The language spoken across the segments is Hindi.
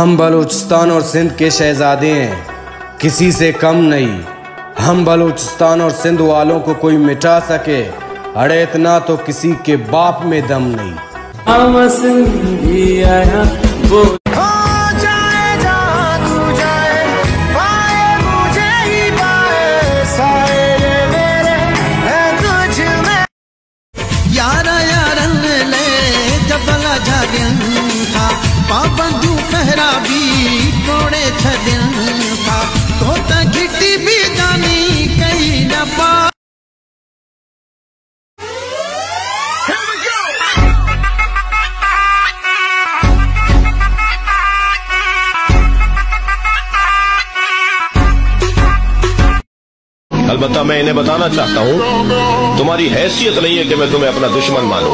हम बलूचिस्तान और सिंध के शहजादे हैं। किसी से कम नहीं। हम बलूचिस्तान और सिंध वालों को कोई मिटा सके। अरे इतना तो किसी के बाप में दम नहीं। अलबत्ता मैं इन्हें बताना चाहता हूँ तुम्हारी हैसियत नहीं है कि मैं तुम्हें अपना दुश्मन मानूं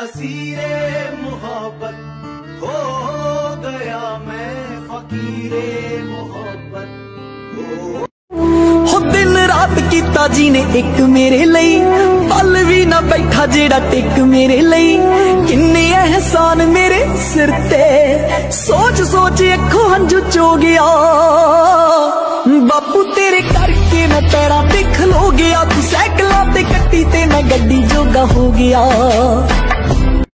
असीरे मोहब्बत हो गया मैं फकीरे मोहब्बत ਹੋ ਦਿਨ ਰਾਤ ਕੀਤਾ ਜੀ ਨੇ ਇੱਕ ਮੇਰੇ ਲਈ ਪਲ ਵੀ ਨਾ ਬੈਠਾ ਜਿਹੜਾ ਟਿਕ ਮੇਰੇ ਲਈ ਕਿੰਨੇ ਅਹਿਸਾਨ ਮੇਰੇ ਸਿਰ ਤੇ ਸੋਚ ਸੋਚ ਅੱਖੋਂ ਹੰਝੂ ਚੋ ਗਿਆ ਬਾਪੂ ਤੇਰੇ ਕਰਕੇ ਮੈਂ ਪੈਰਾਂ ਤੇ ਖਲੋ ਗਿਆ ਤੂੰ ਸਾਈਕਲਾਂ ਤੇ ਕੱਟੀ ਤੇ ਮੈਂ ਗੱਡੀ ਜੋਗਾ ਹੋ ਗਿਆ